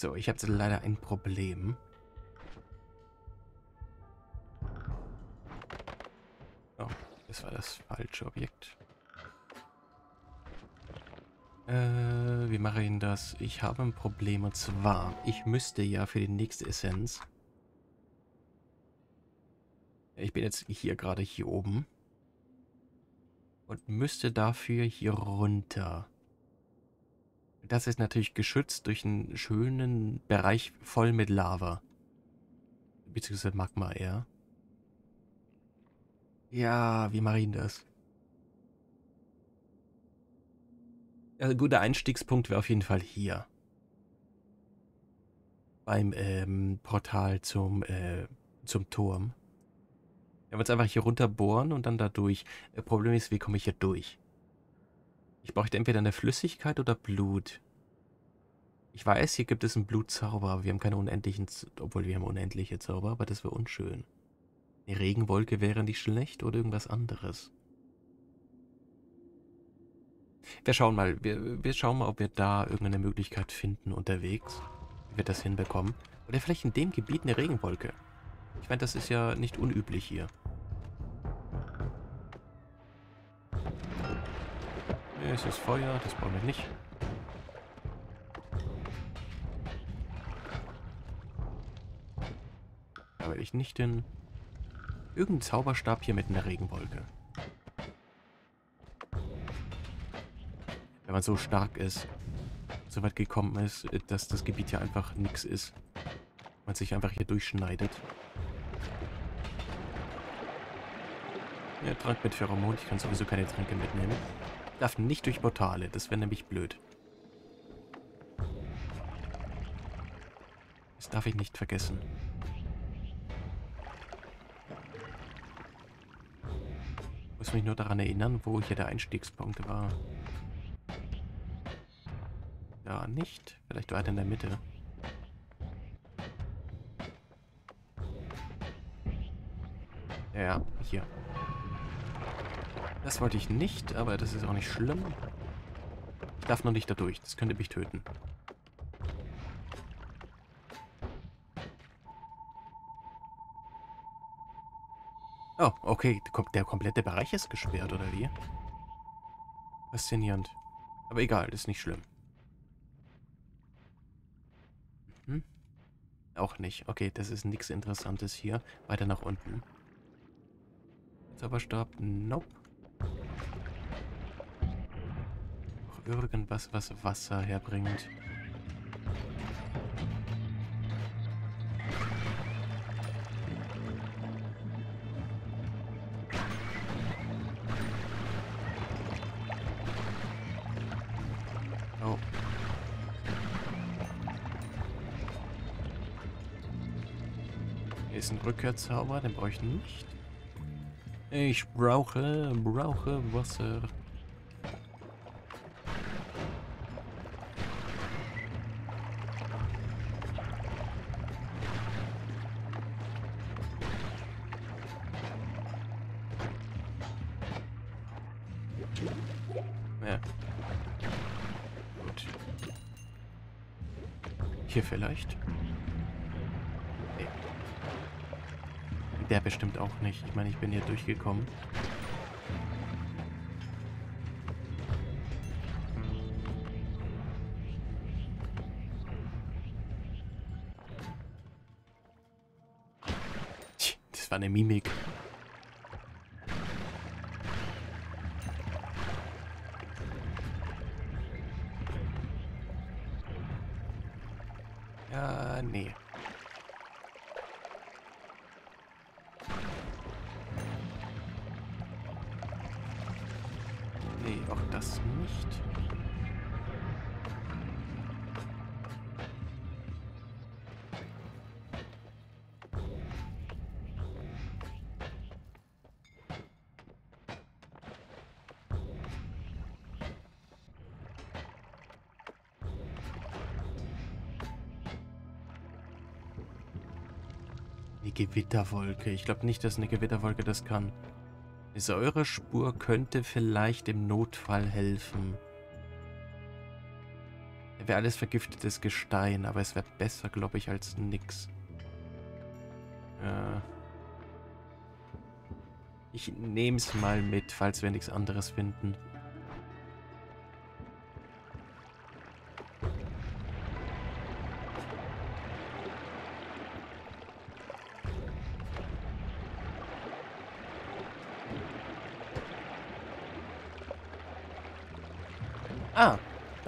So, ich habe leider ein Problem. Oh, das war das falsche Objekt. Äh, wie mache ich denn das? Ich habe ein Problem und zwar, ich müsste ja für die nächste Essenz... Ich bin jetzt hier gerade hier oben. Und müsste dafür hier runter. Das ist natürlich geschützt durch einen schönen Bereich voll mit Lava. Beziehungsweise Magma eher. Ja, wie mache ich das? ein guter Einstiegspunkt wäre auf jeden Fall hier. Beim ähm, Portal zum, äh, zum Turm. Ja, wir uns einfach hier runter bohren und dann da durch. Das Problem ist, wie komme ich hier durch? Ich bräuchte entweder eine Flüssigkeit oder Blut. Ich weiß, hier gibt es einen Blutzauber, wir haben keine unendlichen, obwohl wir haben unendliche Zauber, aber das wäre unschön. Eine Regenwolke wäre nicht schlecht oder irgendwas anderes. Wir schauen mal, wir, wir schauen mal, ob wir da irgendeine Möglichkeit finden unterwegs, wie wir das hinbekommen. Oder vielleicht in dem Gebiet eine Regenwolke. Ich meine, das ist ja nicht unüblich hier. Es ist Feuer, das brauchen wir nicht. Da will ich nicht hin. Irgendein Zauberstab hier mit einer Regenwolke. wenn man so stark ist, so weit gekommen ist, dass das Gebiet hier einfach nichts ist. Man sich einfach hier durchschneidet. Ja, Trank mit Pheromon. Ich kann sowieso keine Tränke mitnehmen. Darf nicht durch Portale. Das wäre nämlich blöd. Das darf ich nicht vergessen. Ich muss mich nur daran erinnern, wo hier der Einstiegspunkt war. Ja, nicht. Vielleicht weiter in der Mitte. Ja, hier. Das wollte ich nicht, aber das ist auch nicht schlimm. Ich darf noch nicht da durch. Das könnte mich töten. Oh, okay. Der komplette Bereich ist gesperrt, oder wie? Faszinierend. Aber egal, das ist nicht schlimm. Auch nicht. Okay, das ist nichts Interessantes hier. Weiter nach unten. Zauberstab. Nope. Irgendwas, was Wasser herbringt. ist ein Rückkehrzauber, den brauche ich nicht. Ich brauche, brauche Wasser. Hier vielleicht. Der bestimmt auch nicht. Ich meine, ich bin hier durchgekommen. Das war eine Mimik. Die Gewitterwolke. Ich glaube nicht, dass eine Gewitterwolke das kann. Die Säurespur könnte vielleicht im Notfall helfen. Wäre alles vergiftetes Gestein, aber es wäre besser, glaube ich, als nix. Äh ich nehme es mal mit, falls wir nichts anderes finden.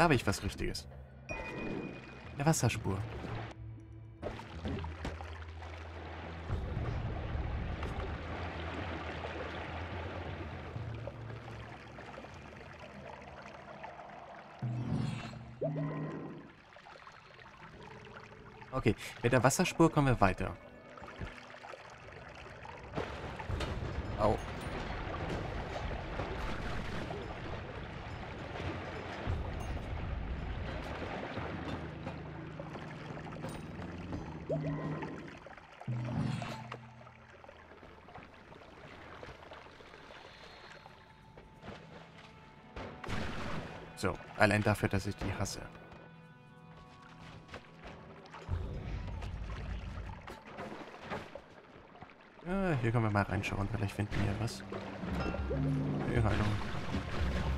Da habe ich was Richtiges. Eine Wasserspur. Okay, mit der Wasserspur kommen wir weiter. Allein dafür, dass ich die hasse. Ja, hier können wir mal reinschauen. Vielleicht finden wir was. Hey, hallo.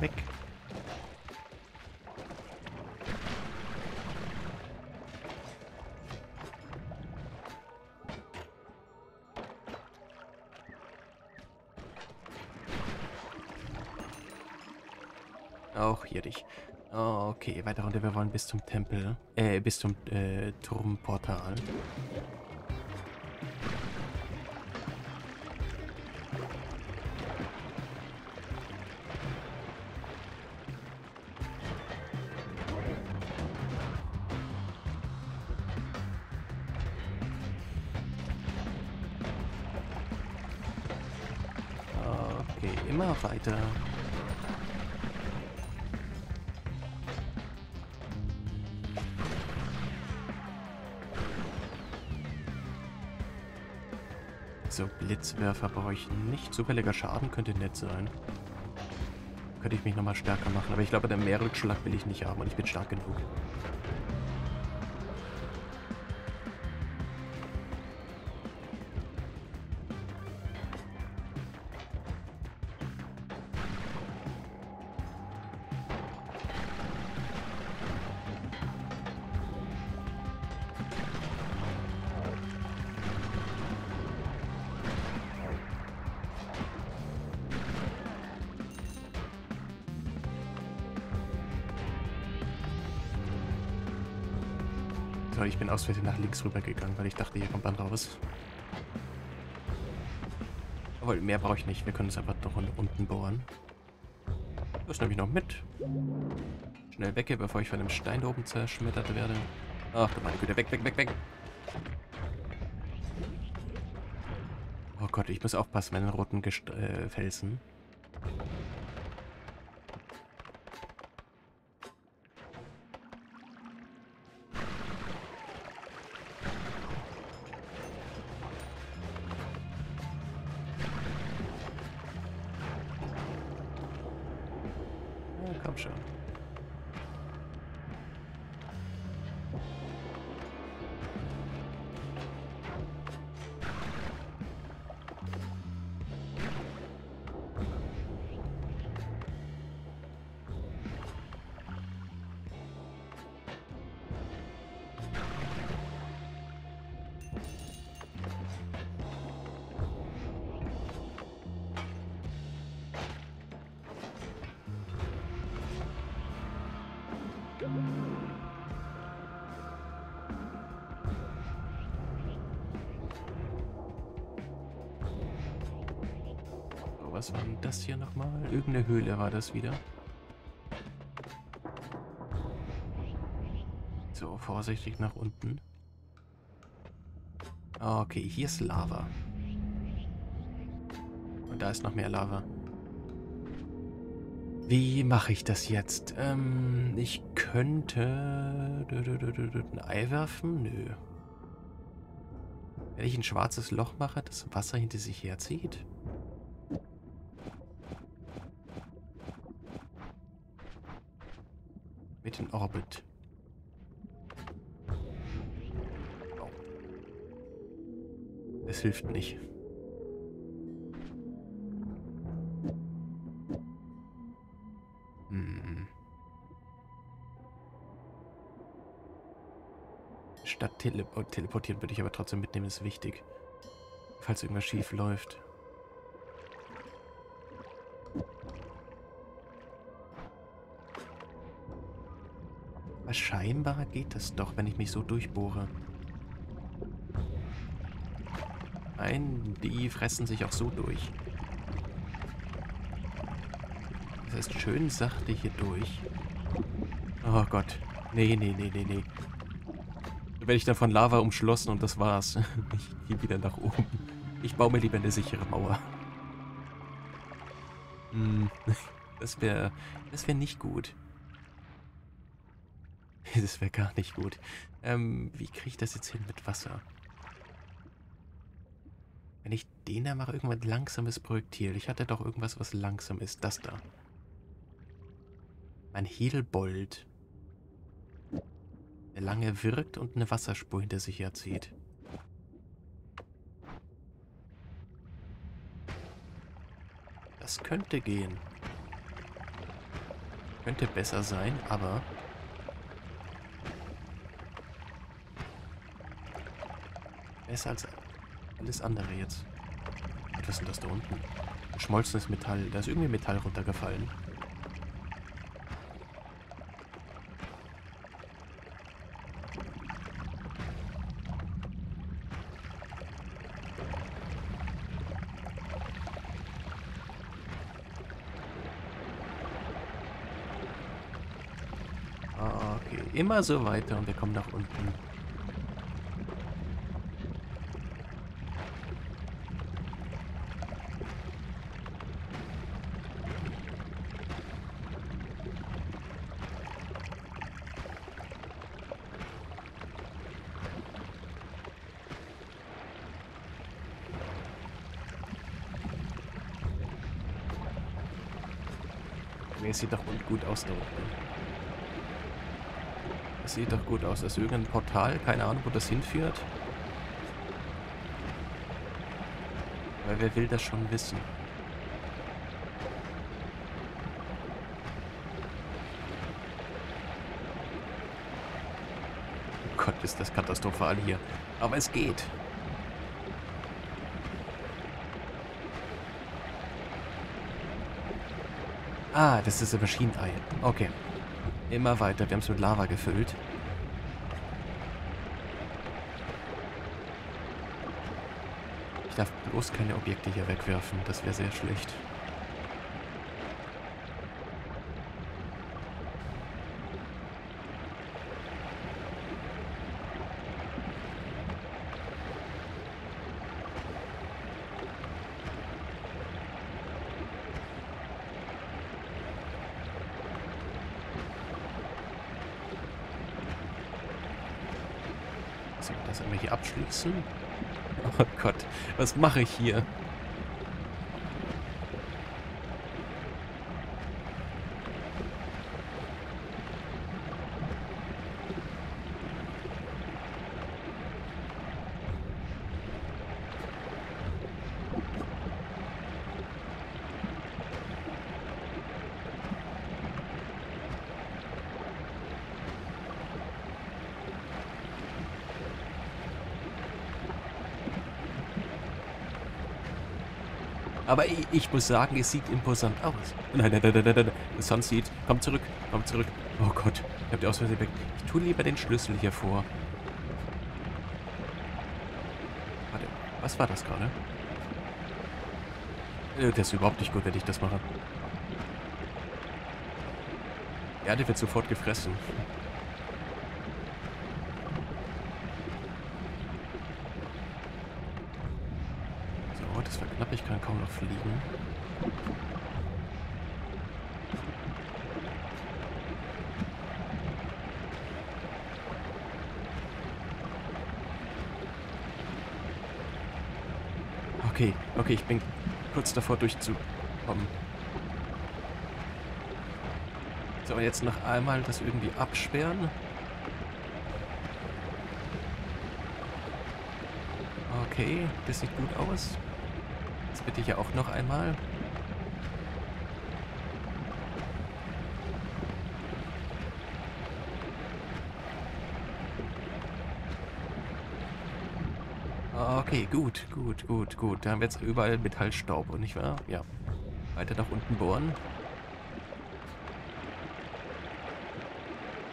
Weg. Auch hier dich. Oh, okay, weiter runter. Wir wollen bis zum Tempel. Äh, bis zum äh, Turmportal. So, Blitzwerfer brauche ich nicht. Zufälliger Schaden könnte nett sein. Könnte ich mich nochmal stärker machen. Aber ich glaube, der Mehrrückschlag will ich nicht haben und ich bin stark genug. So, ich bin aus Versehen nach links rübergegangen, weil ich dachte, hier kommt man raus. Aber mehr brauche ich nicht. Wir können es einfach noch unten bohren. Das nehme ich noch mit. Schnell weg hier, bevor ich von dem Stein da oben zerschmettert werde. Ach du meine Güte, weg, weg, weg, weg. Oh Gott, ich muss aufpassen mit den roten Gest äh, Felsen. Was war denn das hier nochmal? Irgendeine Höhle war das wieder. So, vorsichtig nach unten. Okay, hier ist Lava. Und da ist noch mehr Lava. Wie mache ich das jetzt? Ähm, ich könnte ein Ei werfen? Nö. Wenn ich ein schwarzes Loch mache, das Wasser hinter sich herzieht? Dem Orbit. Oh. Es hilft nicht. Hm. Statt tele teleportieren würde ich aber trotzdem mitnehmen, ist wichtig. Falls irgendwas schief läuft. Scheinbar geht das doch, wenn ich mich so durchbohre. Nein, die fressen sich auch so durch. Das heißt, schön sachte hier durch. Oh Gott. Nee, nee, nee, nee, nee. Da werde ich dann von Lava umschlossen und das war's. Ich gehe wieder nach oben. Ich baue mir lieber eine sichere Mauer. Hm, das wäre das wäre nicht gut. Das wäre gar nicht gut. Ähm, wie kriege ich das jetzt hin mit Wasser? Wenn ich den da mache, irgendwann langsames Projektil. Ich hatte doch irgendwas, was langsam ist. Das da. Mein Hedelbold. Der lange wirkt und eine Wasserspur hinter sich herzieht. Das könnte gehen. Könnte besser sein, aber... Besser als alles andere jetzt. Was ist denn das da unten? Geschmolzenes Metall. Da ist irgendwie Metall runtergefallen. immer so weiter und wir kommen nach unten. Mir sieht doch gut aus da unten. Das sieht doch gut aus. Das ist irgendein Portal. Keine Ahnung, wo das hinführt. Weil wer will das schon wissen? Oh Gott, ist das katastrophal hier. Aber es geht. Ah, das ist ein Maschinenei. Okay. Immer weiter. Wir haben es mit Lava gefüllt. Ich darf bloß keine Objekte hier wegwerfen. Das wäre sehr schlecht. Das abschließen. Oh Gott, was mache ich hier? Aber ich, ich, muss sagen, es sieht imposant aus. Nein, nein, nein, nein, nein, nein. Sunseed, komm zurück, komm zurück. Oh Gott, ich hab die Ausweise weg. Ich tue lieber den Schlüssel hier vor. Warte, was war das gerade? Äh, das ist überhaupt nicht gut, wenn ich das mache. Ja, der wird sofort gefressen. fliegen. Okay, okay, ich bin kurz davor durchzukommen. Sollen wir jetzt noch einmal das irgendwie absperren. Okay, das sieht gut aus. Bitte ja auch noch einmal. Okay, gut, gut, gut, gut. Da haben wir jetzt überall Metallstaub, nicht wahr? Ja. Weiter nach unten bohren.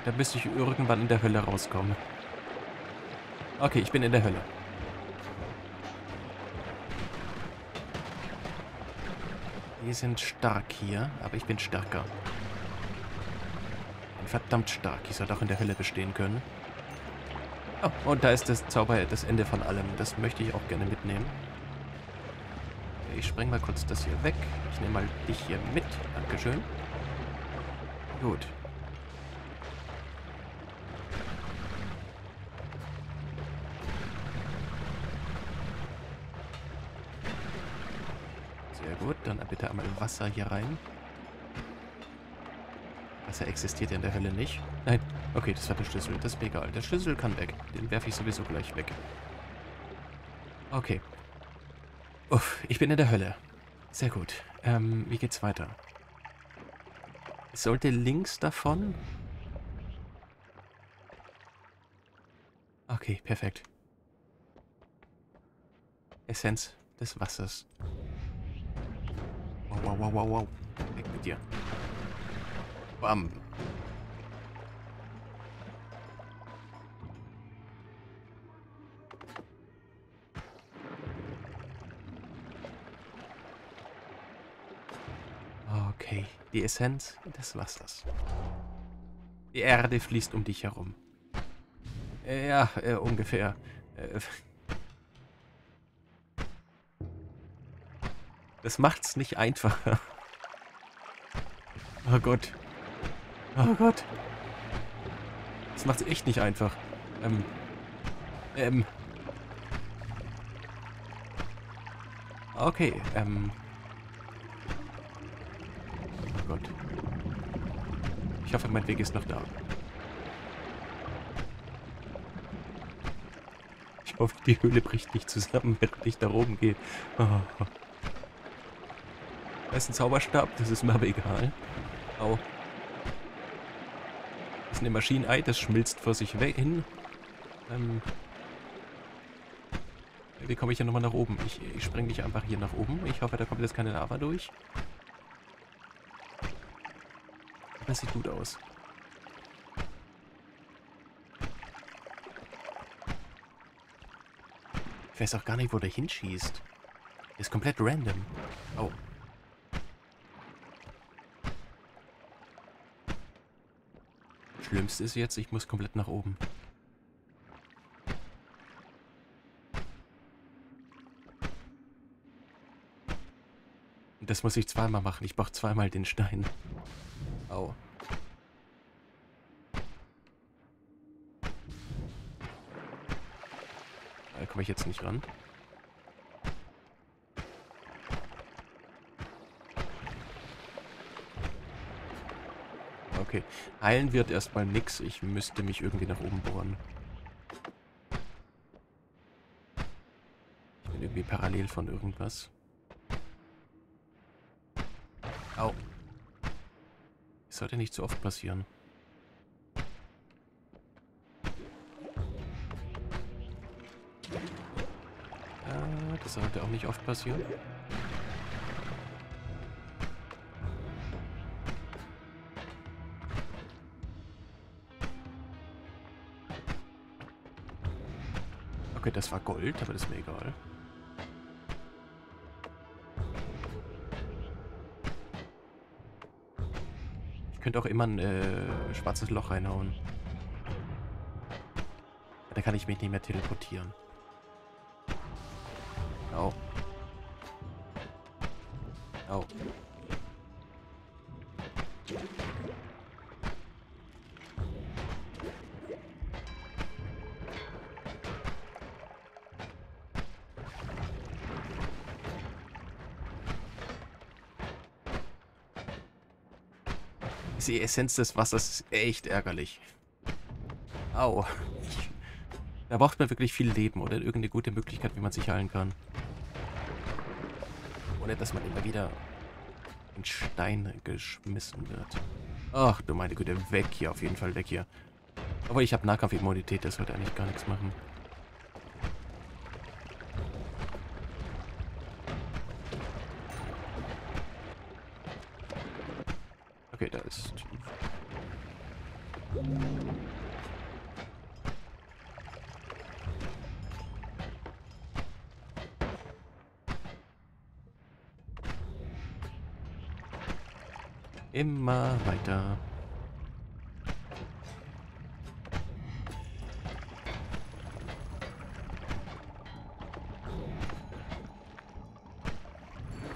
Da müsste ich irgendwann in der Hölle rauskommen. Okay, ich bin in der Hölle. Die sind stark hier, aber ich bin stärker. Verdammt stark. Ich sollte auch in der Hölle bestehen können. Oh, und da ist das Zauber, das Ende von allem. Das möchte ich auch gerne mitnehmen. Ich spreng mal kurz das hier weg. Ich nehme mal dich hier mit. Dankeschön. Gut. Bitte einmal Wasser hier rein. Wasser existiert ja in der Hölle nicht. Nein. Okay, das war der Schlüssel. Das ist mir egal. Der Schlüssel kann weg. Den werfe ich sowieso gleich weg. Okay. Uff, ich bin in der Hölle. Sehr gut. Ähm, wie geht's weiter? Sollte links davon... Okay, perfekt. Essenz des Wassers. Wow, wow, wow, wow. Weg mit dir. Bam. Okay, die Essenz des Wassers. Die Erde fließt um dich herum. Ja, äh, ungefähr. Äh, Das macht's nicht einfacher. Oh Gott. Oh Gott. Das macht's echt nicht einfach. Ähm. Ähm. Okay, ähm. Oh Gott. Ich hoffe, mein Weg ist noch da. Ich hoffe, die Höhle bricht nicht zusammen, wenn ich da oben gehe. Oh. Da ist ein Zauberstab, das ist mir aber egal. Au. Das ist eine Maschinenei, das schmilzt vor sich hin. Ähm wie komme ich hier nochmal nach oben? Ich, ich spreng mich einfach hier nach oben. Ich hoffe, da kommt jetzt keine Lava durch. Das sieht gut aus. Ich weiß auch gar nicht, wo der hinschießt. Ist komplett random. Oh. Schlimmste ist jetzt, ich muss komplett nach oben. Das muss ich zweimal machen. Ich brauche zweimal den Stein. Au. Da komme ich jetzt nicht ran. Okay. Heilen wird erstmal nix. Ich müsste mich irgendwie nach oben bohren. Ich bin irgendwie parallel von irgendwas. Au. Das sollte nicht so oft passieren. Äh, das sollte auch nicht oft passieren. Das war Gold, aber das ist mir egal. Ich könnte auch immer ein äh, schwarzes Loch reinhauen. Da kann ich mich nicht mehr teleportieren. Au. Au. Diese Essenz des Wassers ist echt ärgerlich. Au. Da braucht man wirklich viel Leben oder irgendeine gute Möglichkeit, wie man sich heilen kann. Ohne dass man immer wieder in Steine geschmissen wird. Ach du meine Güte, weg hier, auf jeden Fall weg hier. Aber ich habe Nahkampfimmunität, das sollte eigentlich gar nichts machen. Immer weiter.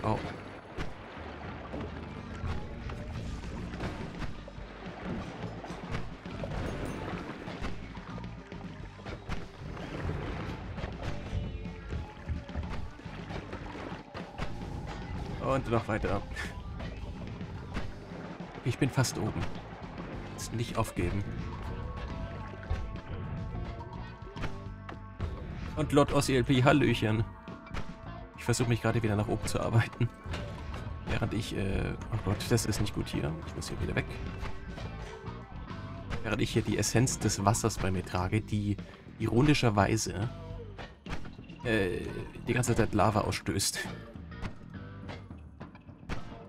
Oh. Und noch weiter. Ich bin fast oben. Jetzt nicht aufgeben. Und Lord LP, Hallöchen. Ich versuche mich gerade wieder nach oben zu arbeiten. Während ich, äh, oh Gott, das ist nicht gut hier. Ich muss hier wieder weg. Während ich hier die Essenz des Wassers bei mir trage, die ironischerweise äh, die ganze Zeit Lava ausstößt.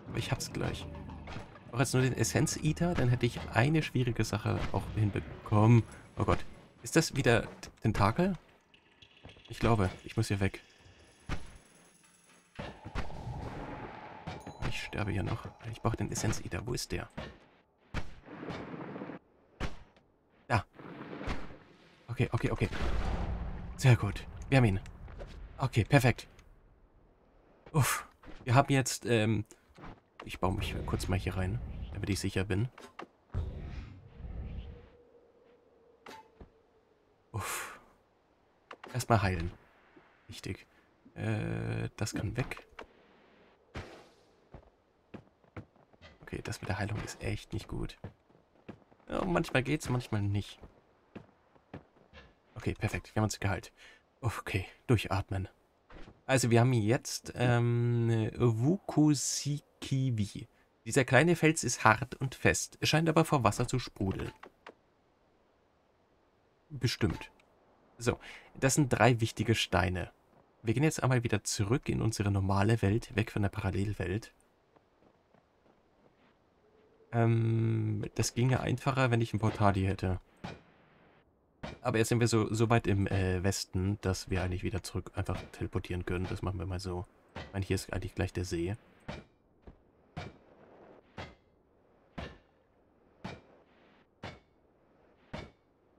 Aber ich hab's gleich. Auch jetzt nur den Essenz-Eater, dann hätte ich eine schwierige Sache auch hinbekommen. Oh Gott. Ist das wieder Tentakel? Ich glaube, ich muss hier weg. Ich sterbe hier noch. Ich brauche den Essenz-Eater. Wo ist der? Da. Okay, okay, okay. Sehr gut. Wir haben ihn. Okay, perfekt. Uff. Wir haben jetzt, ähm, ich baue mich kurz mal hier rein, damit ich sicher bin. Uff. Erstmal heilen. Wichtig. Äh, das kann weg. Okay, das mit der Heilung ist echt nicht gut. Ja, manchmal geht's, manchmal nicht. Okay, perfekt. Wir haben uns geheilt. Okay, durchatmen. Also wir haben jetzt ähm, Wukusikiwi. Dieser kleine Fels ist hart und fest, es scheint aber vor Wasser zu sprudeln. Bestimmt. So, das sind drei wichtige Steine. Wir gehen jetzt einmal wieder zurück in unsere normale Welt, weg von der Parallelwelt. Ähm, das ginge einfacher, wenn ich ein Portal hier hätte. Aber jetzt sind wir so, so weit im äh, Westen, dass wir eigentlich wieder zurück einfach teleportieren können. Das machen wir mal so. Ich meine, hier ist eigentlich gleich der See.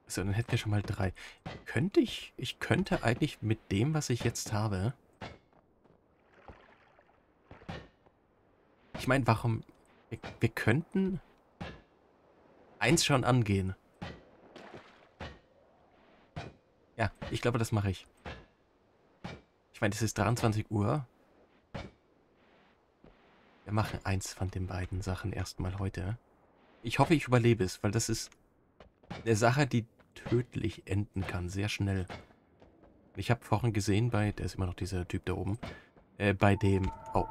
So, dann hätten wir schon mal drei. Könnte ich, ich könnte eigentlich mit dem, was ich jetzt habe... Ich meine, warum... Wir, wir könnten eins schon angehen. Ja, ich glaube, das mache ich. Ich meine, es ist 23 Uhr. Wir machen eins von den beiden Sachen erstmal heute. Ich hoffe, ich überlebe es, weil das ist eine Sache, die tödlich enden kann, sehr schnell. Ich habe vorhin gesehen bei, der ist immer noch dieser Typ da oben, äh, bei dem, oh,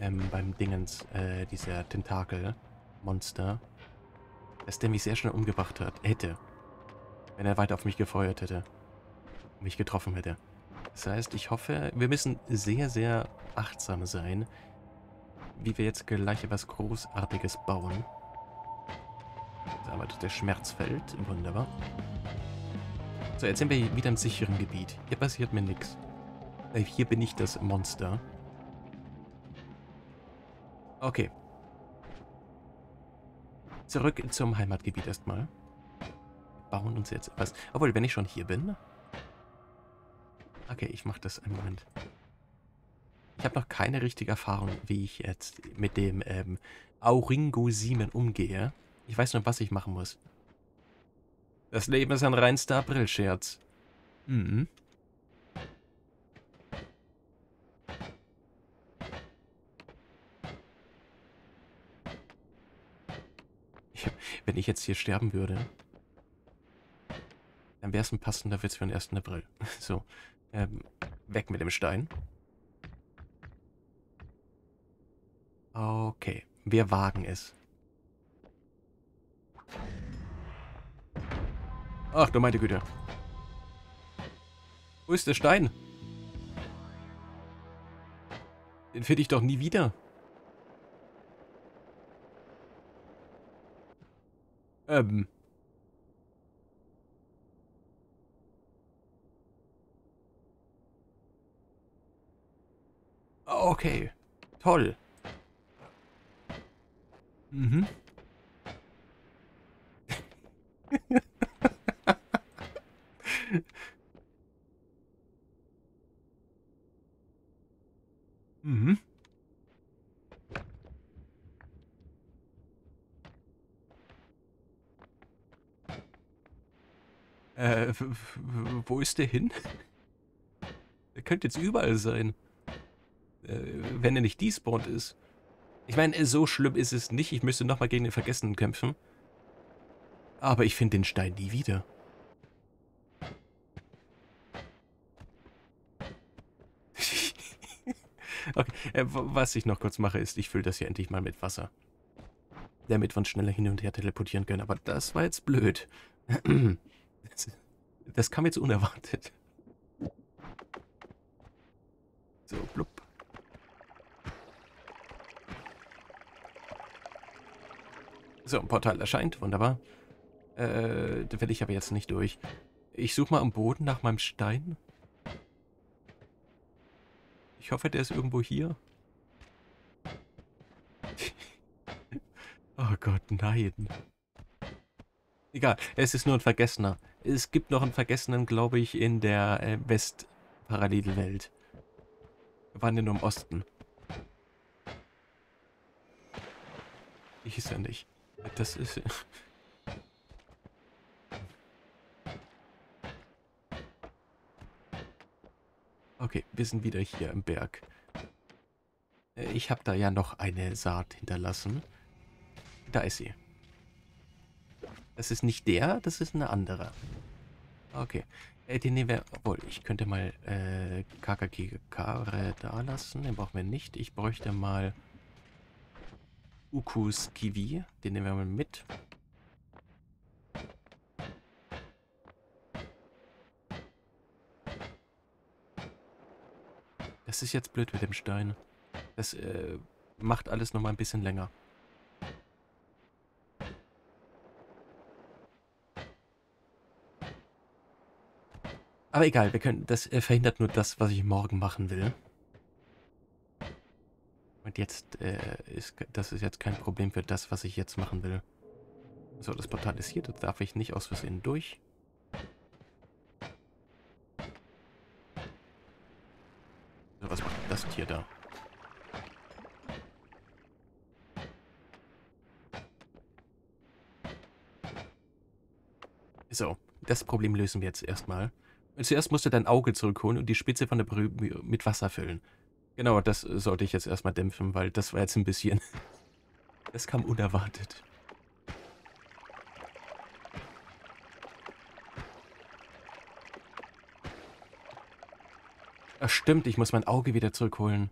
ähm, beim Dingens, äh, dieser Tentakel-Monster, dass der mich sehr schnell umgebracht hat, hätte wenn er weiter auf mich gefeuert hätte. Mich getroffen hätte. Das heißt, ich hoffe, wir müssen sehr, sehr achtsam sein, wie wir jetzt gleich etwas Großartiges bauen. Da arbeitet der Schmerzfeld. Wunderbar. So, jetzt sind wir wieder im sicheren Gebiet. Hier passiert mir nichts. Äh, hier bin ich das Monster. Okay. Zurück zum Heimatgebiet erstmal bauen uns jetzt etwas. Obwohl, wenn ich schon hier bin... Okay, ich mache das im Moment. Ich habe noch keine richtige Erfahrung, wie ich jetzt mit dem ähm, Auringo-Siemen umgehe. Ich weiß nur, was ich machen muss. Das Leben ist ein reinster April-Scherz. Mhm. Wenn ich jetzt hier sterben würde, dann wäre es ein passender Witz für den 1. April. So, ähm, weg mit dem Stein. Okay, wir wagen es. Ach du meine Güte. Wo ist der Stein? Den finde ich doch nie wieder. Ähm. Okay. Toll. Mhm. Äh, wo ist der hin? Der könnte jetzt überall sein. Äh, wenn er nicht despawned ist. Ich meine, so schlimm ist es nicht. Ich müsste nochmal gegen den Vergessenen kämpfen. Aber ich finde den Stein nie wieder. okay, äh, was ich noch kurz mache, ist, ich fülle das hier endlich mal mit Wasser. Damit wir uns schneller hin und her teleportieren können. Aber das war jetzt blöd. Das kam jetzt unerwartet. So, blub. So, ein Portal erscheint. Wunderbar. Äh, da will ich aber jetzt nicht durch. Ich suche mal am Boden nach meinem Stein. Ich hoffe, der ist irgendwo hier. oh Gott, nein. Egal, es ist nur ein Vergessener. Es gibt noch einen Vergessenen, glaube ich, in der äh, West-Parallelwelt. Wir waren ja nur im Osten. Ich ist ja nicht. Das ist... Okay, wir sind wieder hier im Berg. Äh, ich habe da ja noch eine Saat hinterlassen. Da ist sie. Das ist nicht der, das ist eine andere. Okay. Äh, den nehmen wir... Obwohl, ich könnte mal äh, Kakakikare da lassen. Den brauchen wir nicht. Ich bräuchte mal Ukus Kiwi. Den nehmen wir mal mit. Das ist jetzt blöd mit dem Stein. Das äh, macht alles nochmal ein bisschen länger. Aber egal, wir können, das äh, verhindert nur das, was ich morgen machen will. Und jetzt äh, ist das ist jetzt kein Problem für das, was ich jetzt machen will. So, das Portal ist hier, das darf ich nicht aus Versehen durch. So, was macht das Tier da? So, das Problem lösen wir jetzt erstmal. Zuerst musst du dein Auge zurückholen und die Spitze von der Brühe mit Wasser füllen. Genau, das sollte ich jetzt erstmal dämpfen, weil das war jetzt ein bisschen... Das kam unerwartet. Ach stimmt, ich muss mein Auge wieder zurückholen.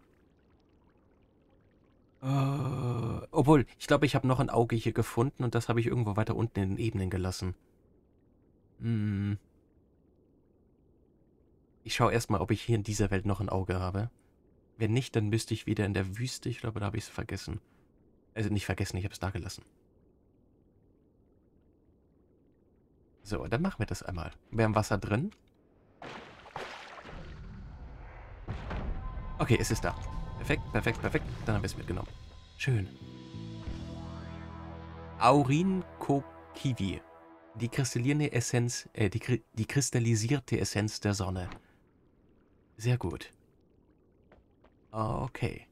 Uh, obwohl, ich glaube, ich habe noch ein Auge hier gefunden und das habe ich irgendwo weiter unten in den Ebenen gelassen. Hm. Ich schaue erstmal, ob ich hier in dieser Welt noch ein Auge habe. Wenn nicht, dann müsste ich wieder in der Wüste. Ich glaube, da habe ich es vergessen. Also nicht vergessen, ich habe es da gelassen. So, dann machen wir das einmal. Wir haben Wasser drin. Okay, es ist da. Perfekt, perfekt, perfekt. Dann haben wir es mitgenommen. Schön. Aurin Kokivi. Die kristallierende Essenz, äh, die, die kristallisierte Essenz der Sonne. Sehr gut. Okay.